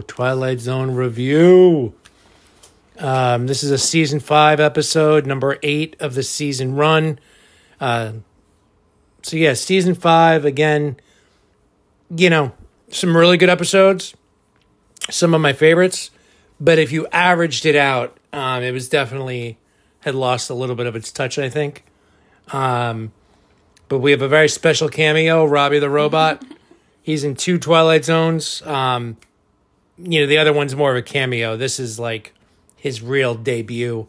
Twilight Zone review. Um, this is a season five episode, number eight of the season run. Uh, so yeah, season five again. You know, some really good episodes, some of my favorites. But if you averaged it out, um, it was definitely had lost a little bit of its touch. I think. Um, but we have a very special cameo, Robbie the robot. He's in two Twilight Zones. Um, you know, the other one's more of a cameo. This is like his real debut.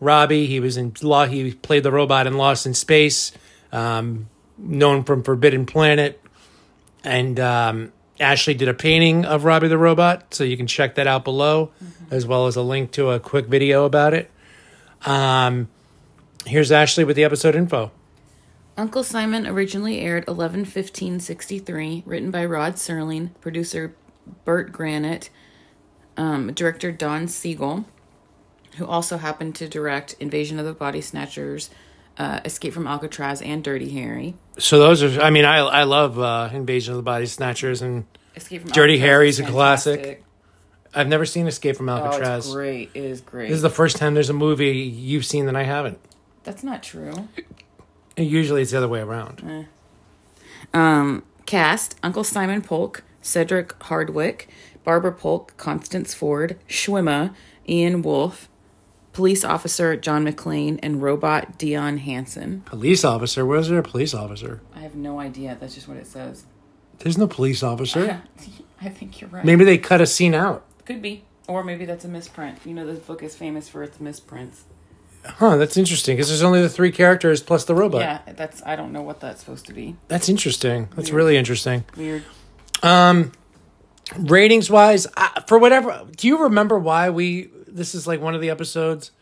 Robbie, he was in Law. He played the robot in Lost in Space, um, known from Forbidden Planet, and um, Ashley did a painting of Robbie the robot, so you can check that out below, as well as a link to a quick video about it. Um, here's Ashley with the episode info. Uncle Simon originally aired 11 15 63, written by Rod Serling, producer Bert Granet, um, director Don Siegel, who also happened to direct Invasion of the Body Snatchers, uh, Escape from Alcatraz, and Dirty Harry. So those are, I mean, I I love uh, Invasion of the Body Snatchers, and Escape from Dirty Alcatraz Harry's a classic. I've never seen Escape from Oh, Alcatraz. it's great. It is great. This is the first time there's a movie you've seen that I haven't. That's not true. Usually it's the other way around. Um, cast Uncle Simon Polk, Cedric Hardwicke, Barbara Polk, Constance Ford, Schwimmer, Ian Wolfe, Police Officer John McLiam, and Robot Dion Hansen. Police officer. Where's there a police officer? I have no idea. That's just what it says. There's no police officer. I think you're right. Maybe they cut a scene out. Could be. Or maybe that's a misprint. You know, this book is famous for its misprints. Huh, that's interesting because there's only the three characters plus the robot. Yeah, that's. I don't know what that's supposed to be. That's interesting. That's Weird. really interesting. Weird. Um, ratings wise, for whatever, do you remember why we? This is like one of the episodes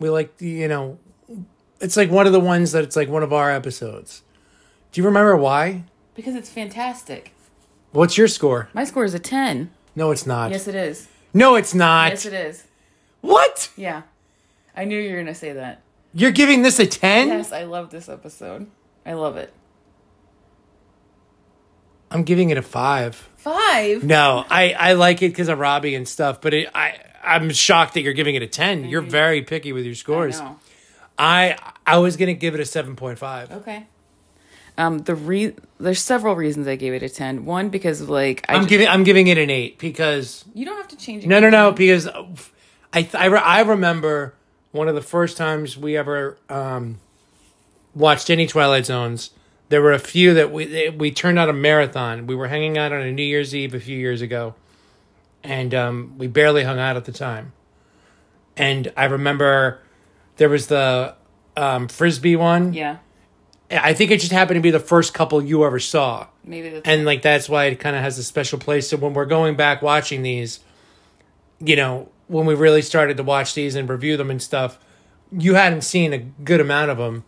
we like. You know, it's like one of the ones that it's like one of our episodes. Do you remember why? Because it's fantastic. What's your score? My score is a 10. No, it's not. Yes, it is. No, it's not. Yes, it is. What? Yeah. I knew you were going to say that. You're giving this a 10? Yes, I love this episode. I love it. I'm giving it a 5. Five? No, I I like it because of Robbie and stuff, but it, I I'm shocked that you're giving it a 10. You're very picky with your scores. I know. I I was going to give it a 7.5. Okay. Um, the re there's several reasons I gave it a ten. One because of like I I'm giving I'm giving it an 8 because you don't have to change it. No, no, no, because I I, re- I remember one of the first times we ever um, watched any Twilight Zones. There were a few that we we turned out a marathon. We were hanging out on a New Year's Eve a few years ago, and um, we barely hung out at the time. And I remember there was the um, frisbee one. Yeah, I think it just happened to be the first couple you ever saw maybe that's and like that's why it kind of has a special place. So when we're going back watching these, you know, when we really started to watch these and review them and stuff, you hadn't seen a good amount of them,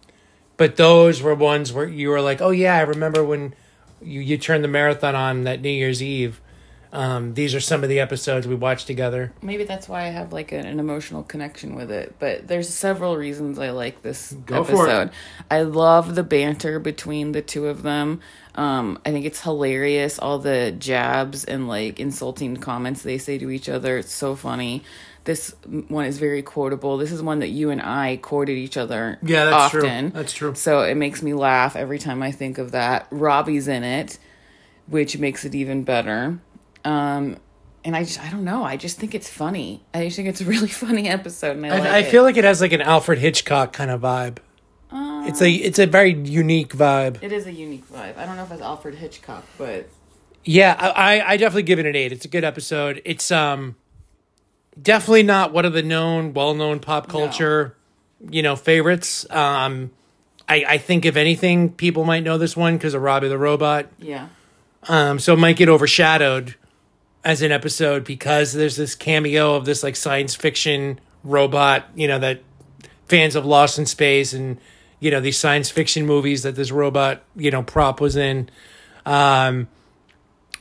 but those were ones where you were like, oh yeah, I remember when you you turned the marathon on that New Year's Eve. Um, these are some of the episodes we watched together. maybe that's why I have like an, an emotional connection with it. But there's several reasons I like this Go episode. I love the banter between the two of them. Um, I think it's hilarious. All the jabs and like insulting comments they say to each other. It's so funny. This one is very quotable. This is one that you and I quoted each other. Yeah, that's true. often. That's true. So it makes me laugh every time I think of that. Robbie's in it, which makes it even better. Um, and I just, I don't know. I just think it's funny. I just think it's a really funny episode, and I, like I, I feel like it has like an Alfred Hitchcock kind of vibe. it's a it's a very unique vibe. it is a unique vibe. I don't know if it's Alfred Hitchcock, but Yeah, I, I- I definitely give it an eight. It's a good episode. It's um definitely not one of the known, well known pop culture, you know, favorites. Um I, I think if anything, people might know this one because of Robbie the Robot. yeah, Um, so it might get overshadowed as an episode because there's this cameo of this like science fiction robot, you know, that fans of Lost in Space and you know these science fiction movies that this robot, you know, prop was in. Um,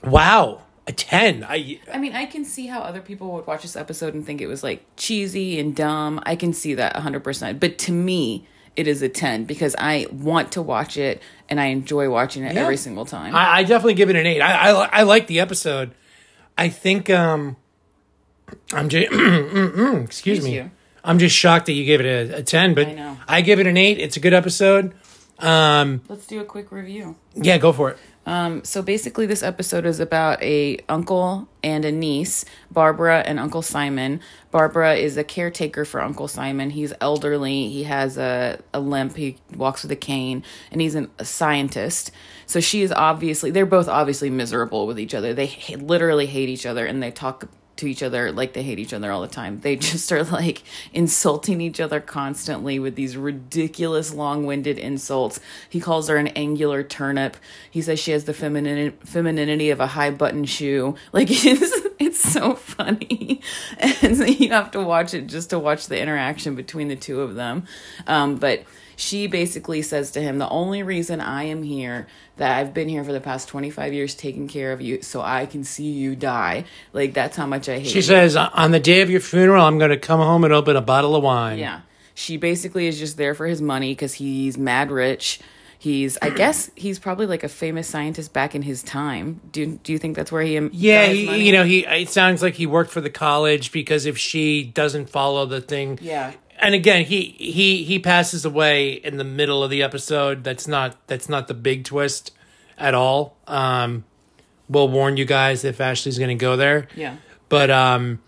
wow, a ten. I I mean, I can see how other people would watch this episode and think it was like cheesy and dumb. I can see that 100%. But to me, it is a 10 because I want to watch it and I enjoy watching it Yeah. every single time. I, I definitely give it an eight. I, I I like the episode. I think um I'm just excuse Excuse me. you. I'm just shocked that you gave it a, a ten, but I know. I give it an eight. It's a good episode. Um, Let's do a quick review. yeah, go for it. Um, so basically, this episode is about a uncle and a niece, Barbara and Uncle Simon. Barbara is a caretaker for Uncle Simon. He's elderly. He has a, a limp. He walks with a cane, and he's an, a scientist. So she is obviously they're both obviously miserable with each other. They literally hate each other, and they talk to each other like they hate each other all the time. They just are like insulting each other constantly with these ridiculous long-winded insults. He calls her an angular turnip. He says she has the feminine femininity of a high button shoe. Like it's so funny. And so you have to watch it just to watch the interaction between the two of them. Um, but she basically says to him, The only reason I am here, that I've been here for the past 25 years taking care of you, so I can see you die. Like, that's how much I hate She you. says, on the day of your funeral, I'm going to come home and open a bottle of wine. Yeah. She basically is just there for his money because he's mad rich. He's, I guess, he's probably like a famous scientist back in his time. Do Do you think that's where he? Yeah, he, you know, he. It sounds like he worked for the college because if she doesn't follow the thing, Yeah. And again, he he he passes away in the middle of the episode. That's not that's not the big twist at all. Um, we'll warn you guys if Ashley's going to go there. Yeah. But um,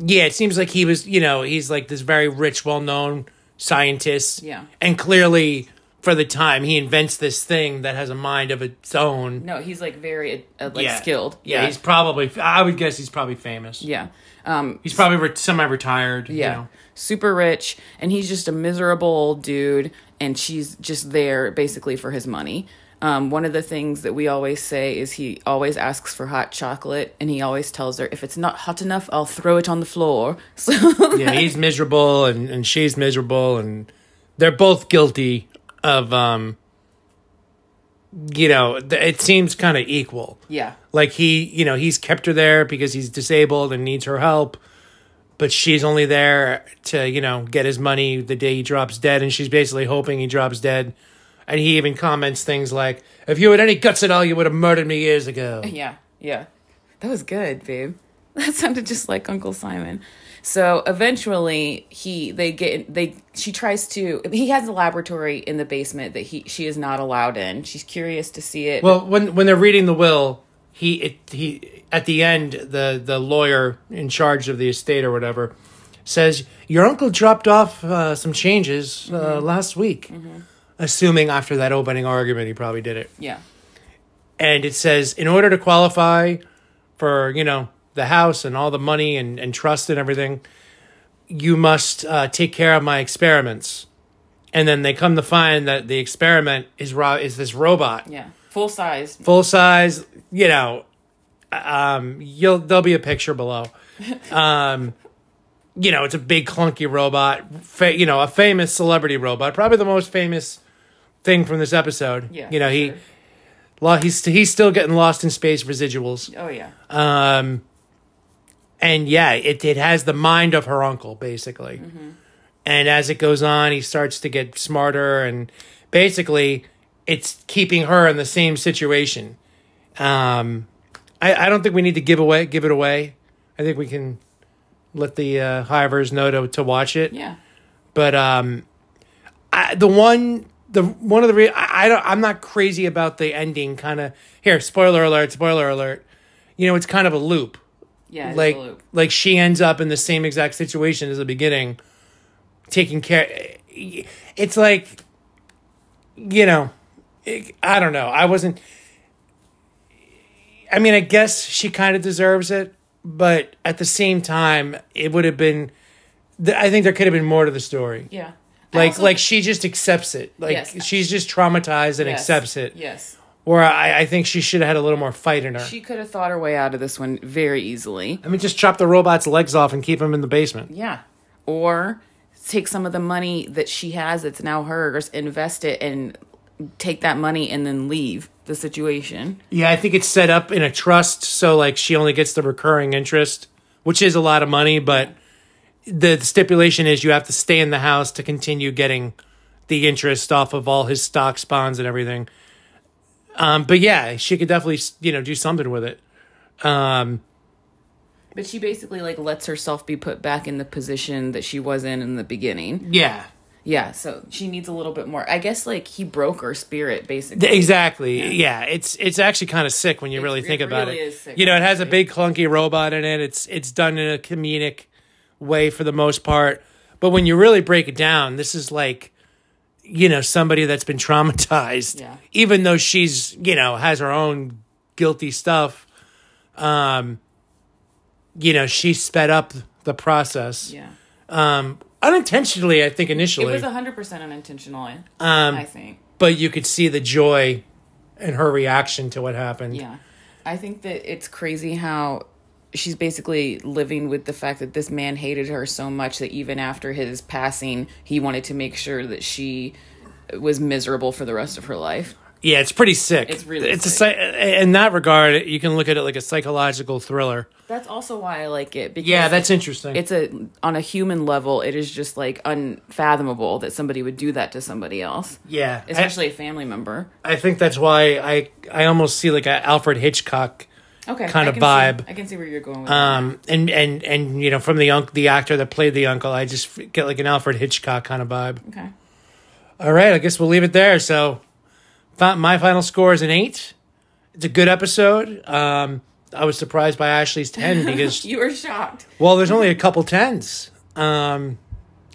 yeah, it seems like he was. You know, he's like this very rich, well known scientist. Yeah. and clearly. For the time, he invents this thing that has a mind of its own. No, he's like very uh, like yeah. skilled. Yeah, he's probably. I would guess he's probably famous. yeah. Um, He's probably re- semi-retired. you Yeah. know. Super rich. And he's just a miserable old dude. And she's just there basically for his money. Um, one of the things that we always say is he always asks for hot chocolate. And he always tells her, if it's not hot enough, I'll throw it on the floor. So, yeah, he's miserable and, and she's miserable and they're both guilty of um you know, it seems kind of equal. yeah. Like he, you know, he's kept her there because he's disabled and needs her help, but she's only there to, you know, get his money the day he drops dead and she's basically hoping he drops dead. And he even comments things like, "If you had any guts at all, you would have murdered me years ago." Yeah, yeah. That was good, babe. That sounded just like Uncle Simon. So eventually he they get they she tries to he has a laboratory in the basement that he she is not allowed in. She's curious to see it. Well, when when they're reading the will, he it, he at the end the the lawyer in charge of the estate or whatever says your uncle dropped off uh, some changes uh, last week, assuming after that opening argument he probably did it, yeah. and it says in order to qualify for you know the house and all the money and, and trust and everything, you must uh, take care of my experiments. And then they come to find that the experiment is ro- is this robot Yeah. Full size. full size you know um you'll there'll be a picture below um you know it's a big clunky robot fa- you know a famous celebrity robot probably the most famous thing from this episode Yeah. you know he sure. lo- he's he's still getting lost in space residuals Oh yeah. um and yeah it it has the mind of her uncle basically. And as it goes on he starts to get smarter and basically it's keeping her in the same situation. Um i i don't think we need to give away give it away. I think we can let the uh hivers know to to watch it. Yeah. but um I, the one the one of the re- I, I don't I'm not crazy about the ending kind of here spoiler alert spoiler alert. You know it's kind of a loop Yeah. like like she ends up in the same exact situation as the beginning taking care it's like you know it, I don't know I wasn't I mean I guess she kind of deserves it but at the same time it would have been I think there could have been more to the story Yeah. Like also- like she just accepts it like Yes. she's just traumatized and Yes. accepts it Yes. Or I, I think she should have had a little more fight in her She could have thought her way out of this one very easily. i mean just chop the robot's legs off and keep him in the basement Yeah. Or take some of the money that she has that's now hers, invest it, and take that money and then leave the situation. yeah i think it's set up in a trust so like she only gets the recurring interest which is a lot of money but the stipulation is you have to stay in the house to continue getting the interest off of all his stocks bonds and everything um but yeah she could definitely you know do something with it um But she basically like lets herself be put back in the position that she was in in the beginning. Yeah. Yeah, so she needs a little bit more. I guess like he broke her spirit basically. Exactly. Yeah. It's it's actually kind of sick when you really it think about really it. is sick, you know, it has a big clunky robot in it. It's it's done in a comedic way for the most part. But when you really break it down, this is like you know, somebody that's been traumatized. Yeah. Even though she's, you know, has her own guilty stuff. Um you know, she sped up the process. Yeah. Um unintentionally, I think initially. It was 100% unintentional, um I think. but you could see the joy in her reaction to what happened. Yeah. I think that it's crazy how she's basically living with the fact that this man hated her so much that even after his passing, he wanted to make sure that she was miserable for the rest of her life. Yeah, it's pretty sick. It's really it's sick. a in that regard. You can look at it like a psychological thriller. That's also why I like it because Yeah, that's interesting. it's a on a human level it is just like unfathomable that somebody would do that to somebody else yeah, especially a family member I think that's why I I almost see like a Alfred Hitchcock okay Kind I of can see- vibe. i can see where you're going with that. um and and and you know from the unc the actor that played the uncle I just get like an Alfred Hitchcock kind of vibe. okay All right, I guess we'll leave it there. So, my final score is an eight. It's a good episode. Um, I was surprised by Ashley's ten because you were shocked well, there's only a couple tens. Um,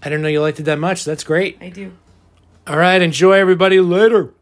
I didn't know you liked it that much. That's great. i do All right, enjoy everybody. Later.